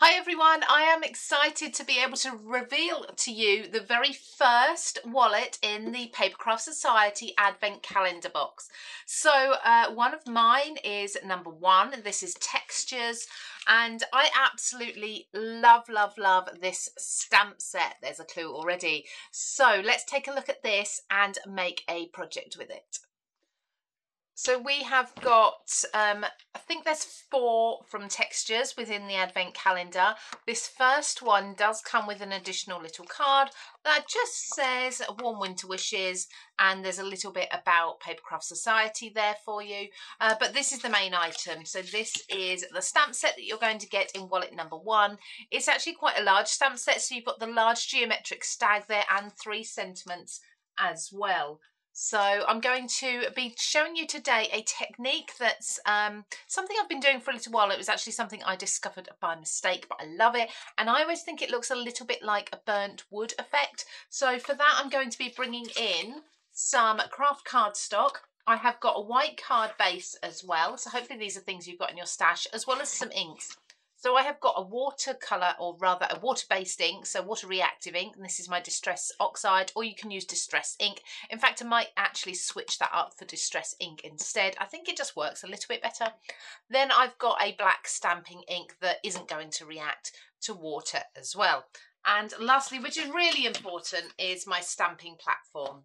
Hi everyone, I am excited to be able to reveal to you the very first wallet in the Papercraft Society Advent Calendar box. So uh, one of mine is number one, this is Textures and I absolutely love, love, love this stamp set. There's a clue already. So let's take a look at this and make a project with it. So we have got, um, I think there's four from Textures within the Advent calendar. This first one does come with an additional little card that just says warm winter wishes and there's a little bit about Papercraft Society there for you. Uh, but this is the main item. So this is the stamp set that you're going to get in wallet number one. It's actually quite a large stamp set. So you've got the large geometric stag there and three sentiments as well. So I'm going to be showing you today a technique that's um, something I've been doing for a little while. It was actually something I discovered by mistake, but I love it. And I always think it looks a little bit like a burnt wood effect. So for that, I'm going to be bringing in some craft cardstock. I have got a white card base as well. So hopefully these are things you've got in your stash, as well as some inks. So I have got a watercolour, or rather a water-based ink, so water reactive ink, and this is my Distress Oxide, or you can use Distress ink. In fact, I might actually switch that up for Distress ink instead. I think it just works a little bit better. Then I've got a black stamping ink that isn't going to react to water as well. And lastly, which is really important, is my stamping platform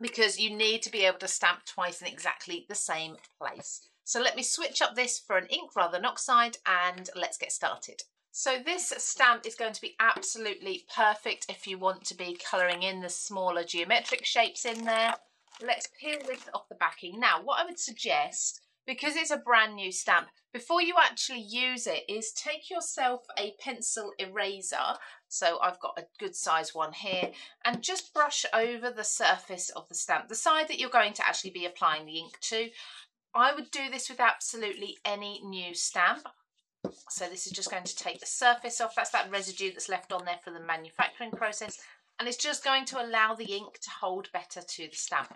because you need to be able to stamp twice in exactly the same place. So let me switch up this for an ink rather than oxide and let's get started. So this stamp is going to be absolutely perfect if you want to be colouring in the smaller geometric shapes in there. Let's peel this off the backing. Now what I would suggest, because it's a brand new stamp, before you actually use it is take yourself a pencil eraser, so I've got a good size one here, and just brush over the surface of the stamp, the side that you're going to actually be applying the ink to. I would do this with absolutely any new stamp. So this is just going to take the surface off. That's that residue that's left on there for the manufacturing process. And it's just going to allow the ink to hold better to the stamp.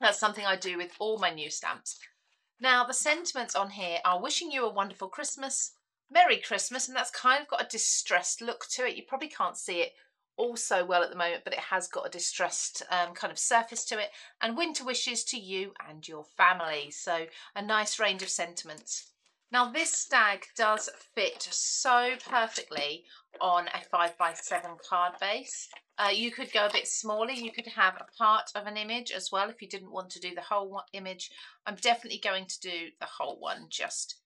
That's something I do with all my new stamps. Now, the sentiments on here are wishing you a wonderful Christmas, Merry Christmas, and that's kind of got a distressed look to it. You probably can't see it also well at the moment, but it has got a distressed um, kind of surface to it. And winter wishes to you and your family. So a nice range of sentiments. Now this stag does fit so perfectly on a 5x7 card base. Uh, you could go a bit smaller. You could have a part of an image as well if you didn't want to do the whole image. I'm definitely going to do the whole one just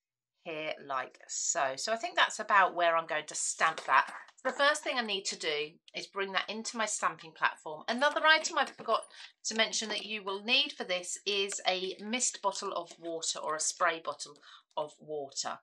here like so. So I think that's about where I'm going to stamp that. The first thing I need to do is bring that into my stamping platform. Another item I forgot to mention that you will need for this is a mist bottle of water or a spray bottle of water.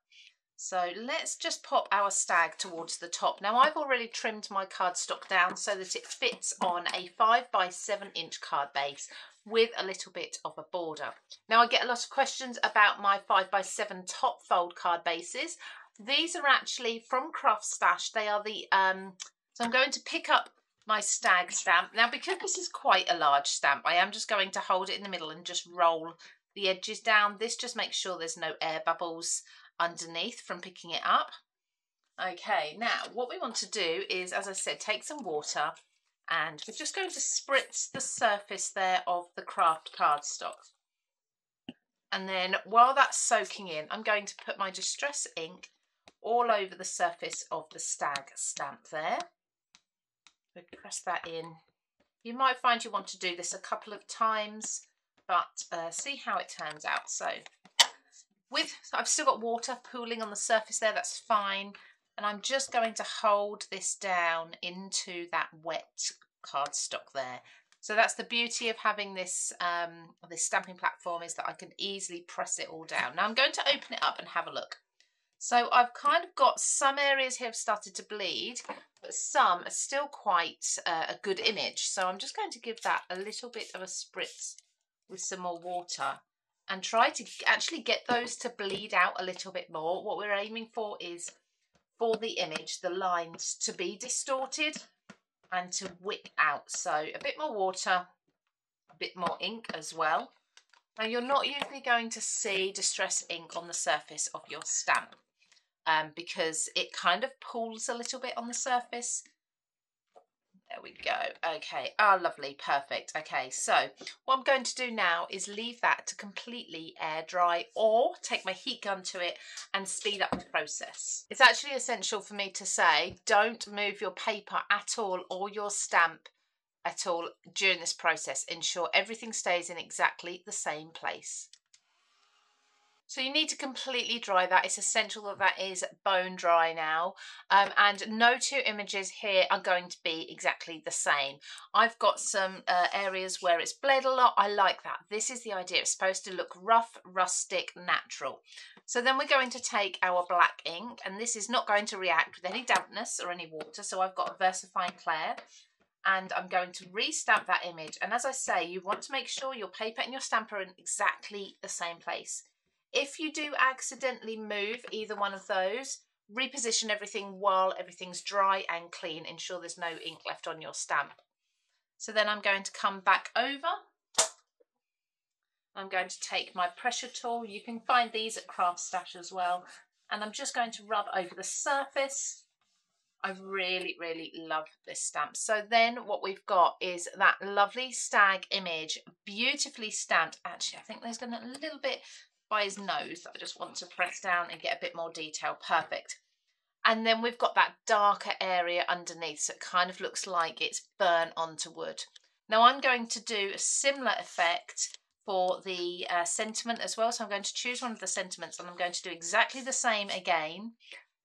So let's just pop our stag towards the top. Now I've already trimmed my cardstock down so that it fits on a 5 by 7 inch card base with a little bit of a border. Now I get a lot of questions about my 5 by 7 top fold card bases. These are actually from CraftStash. They are the, um, so I'm going to pick up my stag stamp. Now because this is quite a large stamp, I am just going to hold it in the middle and just roll the edges down. This just makes sure there's no air bubbles underneath from picking it up. Okay, now what we want to do is, as I said, take some water and we're just going to spritz the surface there of the craft cardstock. And then while that's soaking in, I'm going to put my Distress ink all over the surface of the stag stamp there. We press that in. You might find you want to do this a couple of times, but uh, see how it turns out. So with, I've still got water pooling on the surface there, that's fine. And I'm just going to hold this down into that wet cardstock there. So that's the beauty of having this um, this stamping platform is that I can easily press it all down. Now I'm going to open it up and have a look. So I've kind of got some areas here have started to bleed, but some are still quite uh, a good image. So I'm just going to give that a little bit of a spritz with some more water and try to actually get those to bleed out a little bit more. What we're aiming for is for the image, the lines to be distorted and to wick out. So a bit more water, a bit more ink as well. Now you're not usually going to see distress ink on the surface of your stamp. um, because it kind of pulls a little bit on the surface. There we go. Okay. Ah, oh, lovely. Perfect. Okay. So what I'm going to do now is leave that to completely air dry or take my heat gun to it and speed up the process. It's actually essential for me to say, don't move your paper at all or your stamp at all during this process. Ensure everything stays in exactly the same place. So you need to completely dry that. It's essential that that is bone dry now. Um, and no two images here are going to be exactly the same. I've got some uh, areas where it's bled a lot. I like that. This is the idea. It's supposed to look rough, rustic, natural. So then we're going to take our black ink and this is not going to react with any dampness or any water. So I've got a VersaFine Clair and I'm going to restamp that image. And as I say, you want to make sure your paper and your stamp are in exactly the same place. If you do accidentally move either one of those, reposition everything while everything's dry and clean. Ensure there's no ink left on your stamp. So then I'm going to come back over. I'm going to take my pressure tool. You can find these at CraftStash as well. And I'm just going to rub over the surface. I really, really love this stamp. So then what we've got is that lovely stag image, beautifully stamped. Actually, I think there's going to be a little bit by his nose I just want to press down and get a bit more detail. Perfect. And then we've got that darker area underneath, so it kind of looks like it's burnt onto wood. Now I'm going to do a similar effect for the uh, sentiment as well. So I'm going to choose one of the sentiments and I'm going to do exactly the same again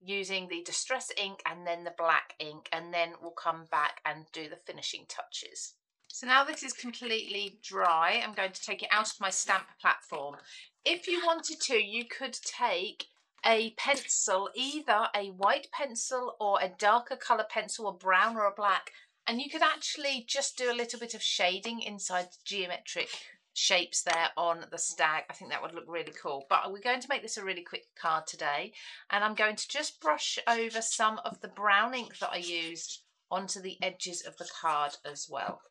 using the distress ink and then the black ink and then we'll come back and do the finishing touches. So now this is completely dry, I'm going to take it out of my stamp platform. If you wanted to, you could take a pencil, either a white pencil or a darker colour pencil, a brown or a black, and you could actually just do a little bit of shading inside the geometric shapes there on the stag. I think that would look really cool. But we're going to make this a really quick card today. And I'm going to just brush over some of the brown ink that I used onto the edges of the card as well.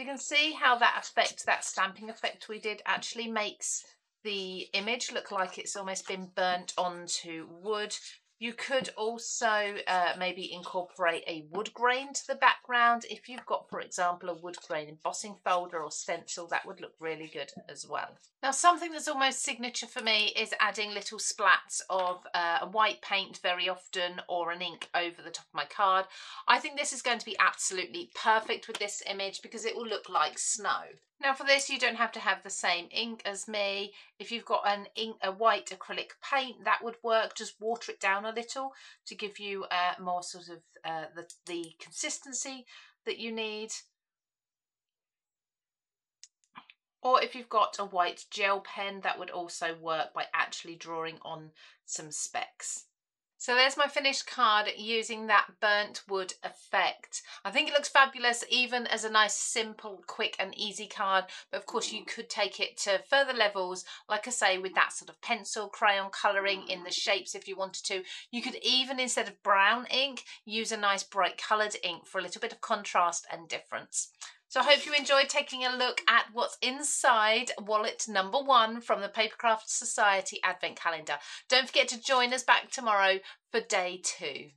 So you can see how that effect, that stamping effect we did actually makes the image look like it's almost been burnt onto wood you could also uh, maybe incorporate a wood grain to the background. If you've got, for example, a wood grain embossing folder or stencil, that would look really good as well. Now, something that's almost signature for me is adding little splats of uh, white paint very often or an ink over the top of my card. I think this is going to be absolutely perfect with this image because it will look like snow. Now for this you don't have to have the same ink as me. If you've got an ink, a white acrylic paint that would work. Just water it down a little to give you uh, more sort of uh, the, the consistency that you need. Or if you've got a white gel pen that would also work by actually drawing on some specks. So there's my finished card using that burnt wood effect. I think it looks fabulous even as a nice simple quick and easy card but of course you could take it to further levels like I say with that sort of pencil crayon colouring in the shapes if you wanted to. You could even instead of brown ink use a nice bright coloured ink for a little bit of contrast and difference. So I hope you enjoyed taking a look at what's inside wallet number one from the Papercraft Society Advent Calendar. Don't forget to join us back tomorrow for day two.